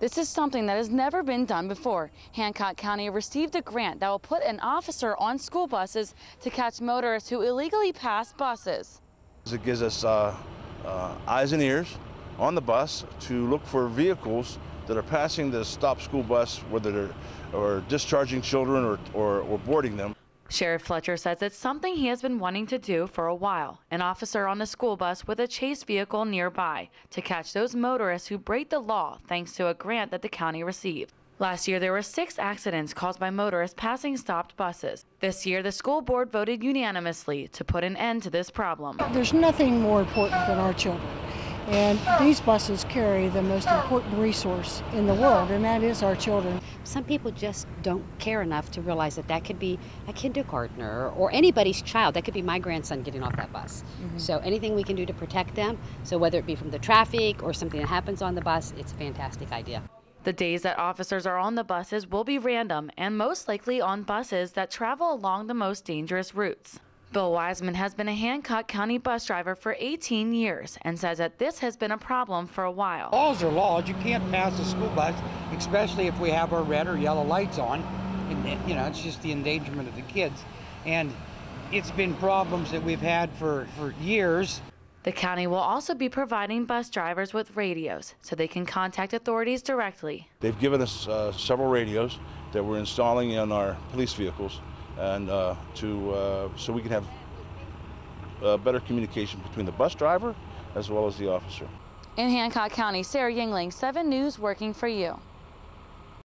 This is something that has never been done before. Hancock County received a grant that will put an officer on school buses to catch motorists who illegally pass buses. It gives us uh, uh, eyes and ears on the bus to look for vehicles that are passing the stop school bus, whether they're or discharging children or, or, or boarding them. Sheriff Fletcher says it's something he has been wanting to do for a while. An officer on a school bus with a chase vehicle nearby to catch those motorists who break the law thanks to a grant that the county received. Last year, there were six accidents caused by motorists passing stopped buses. This year, the school board voted unanimously to put an end to this problem. There's nothing more important than our children. And these buses carry the most important resource in the world, and that is our children. Some people just don't care enough to realize that that could be a kindergartner or anybody's child. That could be my grandson getting off that bus. Mm-hmm. So anything we can do to protect them, so whether it be from the traffic or something that happens on the bus, it's a fantastic idea. The days that officers are on the buses will be random and most likely on buses that travel along the most dangerous routes. Bill Wiseman has been a Hancock County bus driver for 18 years and says that this has been a problem for a while. Laws are laws. You can't pass a school bus, especially if we have our red or yellow lights on. And, you know, it's just the endangerment of the kids. And it's been problems that we've had for, for years. The county will also be providing bus drivers with radios so they can contact authorities directly. They've given us uh, several radios that we're installing in our police vehicles and uh, to uh, so we can have uh, better communication between the bus driver as well as the officer. In Hancock County, Sara Yingling, 7 News working for you.